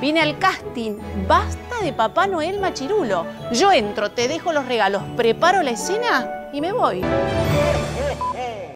Vine al casting. Basta de Papá Noel Machirulo. Yo entro, te dejo los regalos, preparo la escena y me voy.